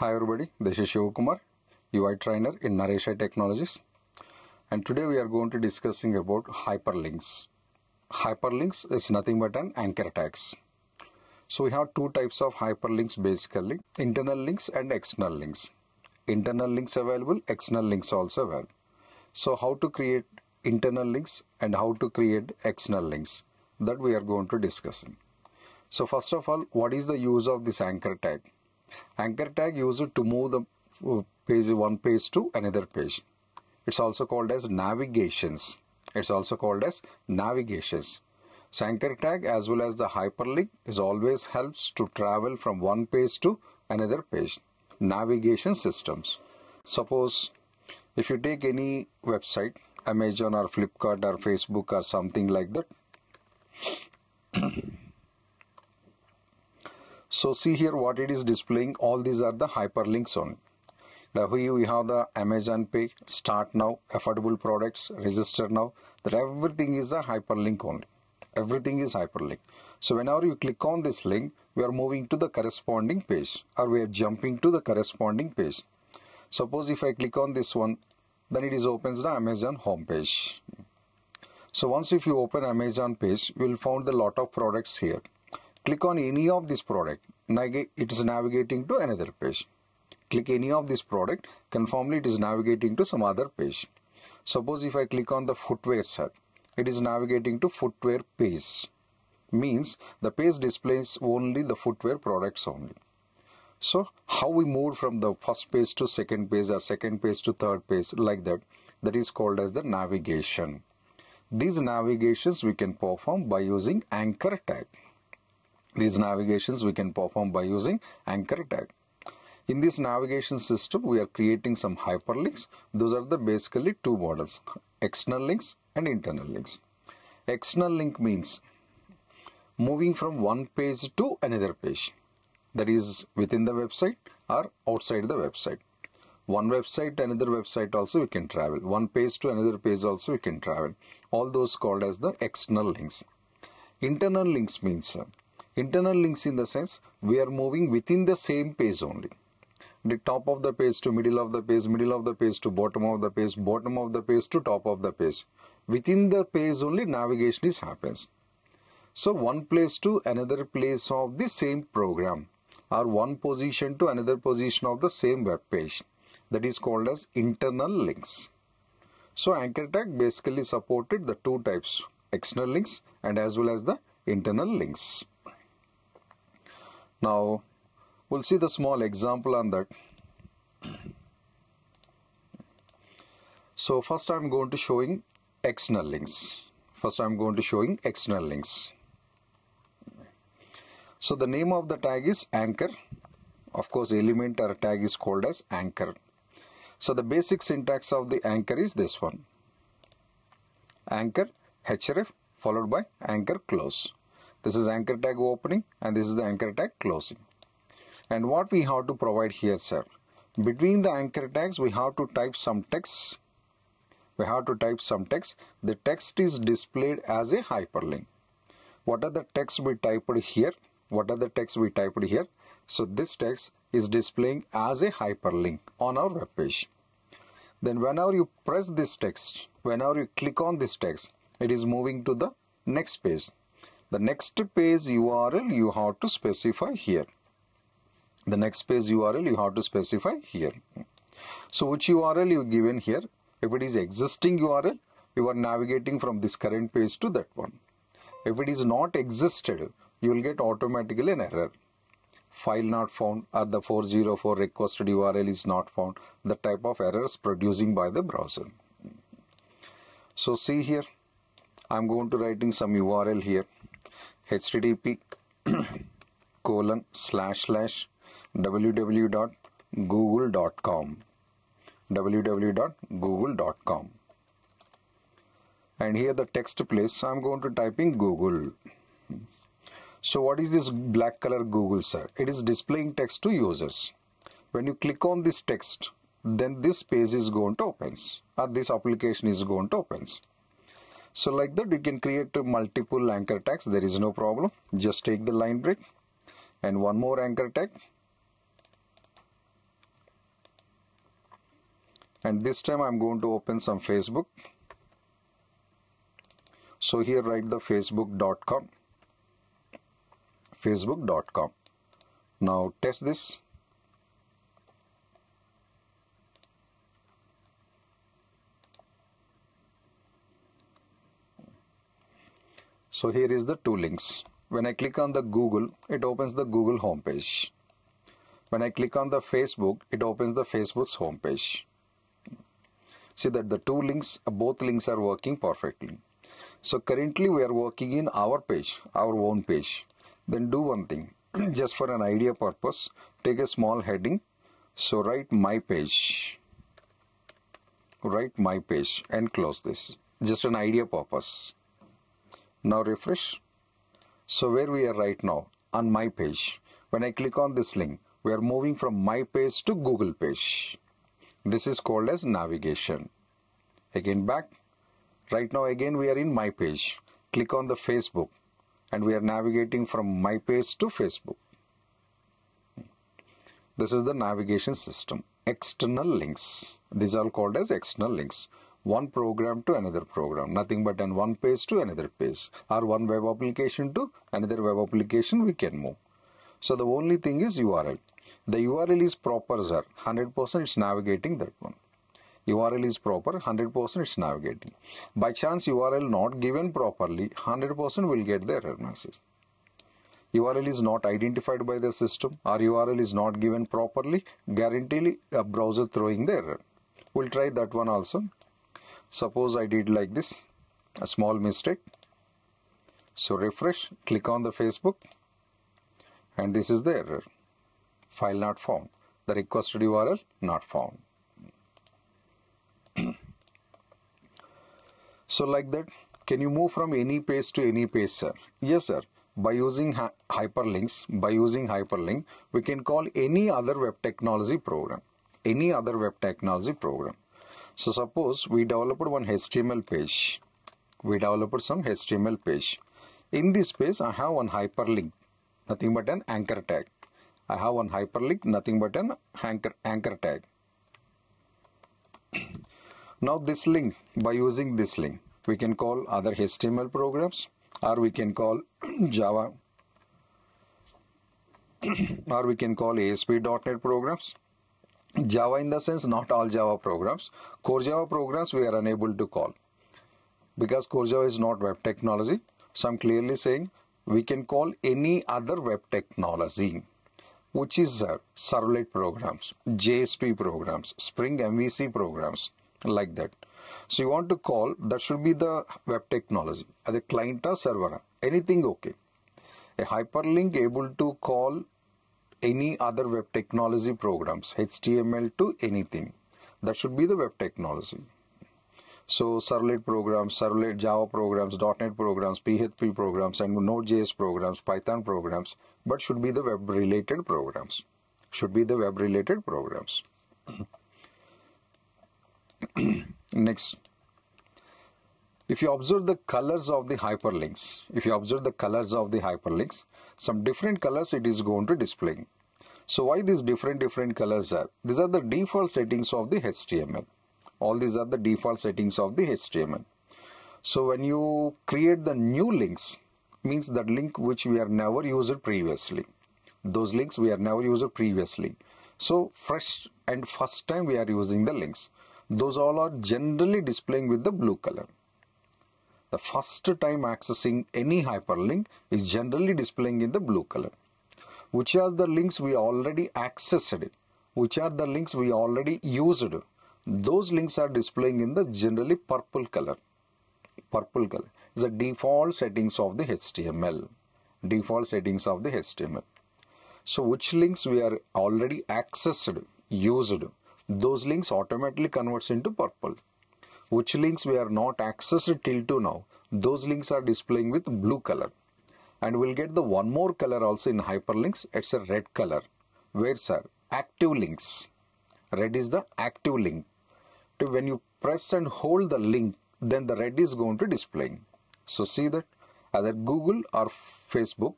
Hi everybody, this is Shiva Kumar, UI trainer in Naresh i Technologies and today we are going to discussing about hyperlinks. Hyperlinks is nothing but an anchor tags. So we have two types of hyperlinks basically, internal links and external links. Internal links available, external links also available. So how to create internal links and how to create external links that we are going to discussing. So first of all, what is the use of this anchor tag? Anchor tag used to move the uh, page one page to another page. It's also called as navigations. It's also called as navigations. So anchor tag as well as the hyperlink is always helps to travel from one page to another page. Navigation systems. Suppose if you take any website, Amazon or Flipkart or Facebook or something like that, so see here what it is displaying. All these are the hyperlinks on now here we have the amazon page start now affordable products register now. That everything is a hyperlink only. Everything is hyperlink. So whenever you click on this link we are moving to the corresponding page or we are jumping to the corresponding page. Suppose if i click on this one then it is opens the amazon homepage. so once if you open amazon page you will find the lot of products here. Click on any of this product it is navigating to another page click any of this product conformly it is navigating to some other page suppose if i click on the footwear set it is navigating to footwear page means the page displays only the footwear products only. So how we move from the first page to second page or second page to third page like that that is called as the navigation. These navigations we can perform by using anchor tag these navigations we can perform by using anchor tag. In this navigation system, we are creating some hyperlinks. Those are the basically two models, external links and internal links. External link means moving from one page to another page. That is within the website or outside the website. One website, another website also we can travel. One page to another page also we can travel. All those called as the external links. Internal links means uh, internal links in the sense we are moving within the same page only. The top of the page to middle of the page middle of the page to bottom of the page bottom of the page to top of the page. Within the page only navigation is happens. So one place to another place of the same program or one position to another position of the same web page. That is called as internal links. So anchor tag basically supported the two types external links and as well as the internal links now we'll see the small example on that. So first I'm going to showing external links. First I'm going to showing external links. So the name of the tag is anchor. Of course element or tag is called as anchor. So the basic syntax of the anchor is this one. Anchor href followed by anchor close. This is anchor tag opening and this is the anchor tag closing. And what we have to provide here, sir? Between the anchor tags, we have to type some text. We have to type some text. The text is displayed as a hyperlink. What are the text we typed here? What are the text we typed here? So this text is displaying as a hyperlink on our web page. Then whenever you press this text, whenever you click on this text, it is moving to the next page the next page URL you have to specify here. The next page URL you have to specify here. So which URL you given here? If it is existing URL, you are navigating from this current page to that one. If it is not existed, you will get automatically an error. File not found or the 404 requested URL is not found. The type of errors producing by the browser. So see here, I'm going to writing some URL here http colon slash slash www.google.com www.google.com and here the text place I'm going to type in Google. So what is this black color Google sir? It is displaying text to users. When you click on this text then this page is going to opens or this application is going to opens so like that you can create multiple anchor tags. There is no problem. Just take the line break and one more anchor tag. And this time I'm going to open some Facebook. So here write the facebook.com. Facebook.com. Now test this. So here is the two links. When I click on the Google it opens the Google homepage. When I click on the Facebook it opens the Facebook's homepage. See that the two links both links are working perfectly. So currently we are working in our page our own page. Then do one thing. Just for an idea purpose take a small heading. So write my page. Write my page and close this. Just an idea purpose now refresh. So where we are right now on my page when I click on this link we are moving from my page to Google page. This is called as navigation. Again back. Right now again we are in my page. Click on the Facebook. And we are navigating from my page to Facebook. This is the navigation system. External links. These are called as external links one program to another program nothing but an one page to another page or one web application to another web application we can move so the only thing is url the url is proper sir 100% it's navigating that one URL is proper, 100% it's navigating. By chance URL not given properly, 100% will get the error message. URL is not identified by the system or URL is not given properly, guaranteed a uh, browser throwing the error. We'll try that one also. Suppose I did like this, a small mistake. So refresh, click on the Facebook and this is the error. File not found. The requested URL not found. so like that, can you move from any page to any page, sir? Yes, sir. By using hyperlinks, by using hyperlink, we can call any other web technology program. Any other web technology program. So suppose we developed one HTML page. We developed some HTML page. In this page, I have one hyperlink, nothing but an anchor tag. I have one hyperlink, nothing but an anchor, anchor tag. Now this link, by using this link, we can call other HTML programs or we can call Java or we can call ASP.NET programs. Java in the sense not all Java programs. Core Java programs we are unable to call because Core Java is not web technology. So I'm clearly saying we can call any other web technology which is uh, servlet programs, JSP programs, Spring MVC programs, like that. So you want to call, that should be the web technology, the client or server, anything okay. A hyperlink able to call any other web technology programs, HTML to anything. That should be the web technology. So servlet programs, servlet Java programs, .NET programs, PHP programs, and Node.js programs, Python programs, but should be the web related programs. Should be the web related programs. Next, if you observe the colors of the hyperlinks, if you observe the colors of the hyperlinks, some different colors it is going to display. So why these different different colors are? These are the default settings of the HTML. All these are the default settings of the HTML. So when you create the new links, means that link which we are never used previously. Those links we are never used previously. So fresh and first time we are using the links those all are generally displaying with the blue color. The first time accessing any hyperlink is generally displaying in the blue color. Which are the links we already accessed? Which are the links we already used? Those links are displaying in the generally purple color. Purple color is the default settings of the HTML. Default settings of the HTML. So which links we are already accessed, used, those links automatically converts into purple. Which links we are not accessed till to now, those links are displaying with blue color. And we'll get the one more color also in hyperlinks, it's a red color. Where sir? Active links. Red is the active link. When you press and hold the link, then the red is going to displaying So see that either Google or Facebook,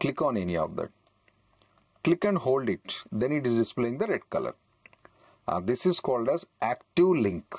click on any of that. Click and hold it, then it is displaying the red color Uh, this is called as active link.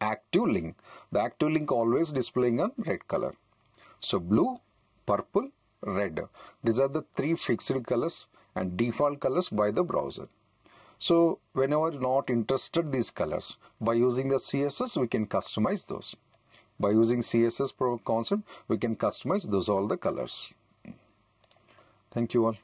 Active link. The active link always displaying a red color. So blue, purple, red. These are the three fixed colors and default colors by the browser. So whenever not interested these colors, by using the CSS, we can customize those. By using CSS Pro concept, we can customize those all the colors. Thank you all.